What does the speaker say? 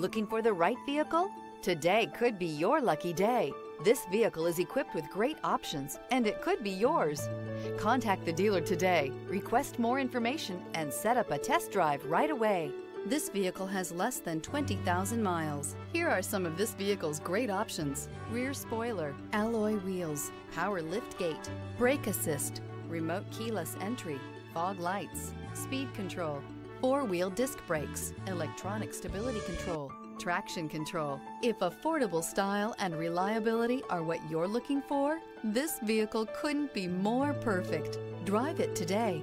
Looking for the right vehicle? Today could be your lucky day. This vehicle is equipped with great options and it could be yours. Contact the dealer today, request more information, and set up a test drive right away. This vehicle has less than 20,000 miles. Here are some of this vehicle's great options. Rear spoiler, alloy wheels, power lift gate, brake assist, remote keyless entry, fog lights, speed control, four-wheel disc brakes, electronic stability control, traction control. If affordable style and reliability are what you're looking for, this vehicle couldn't be more perfect. Drive it today.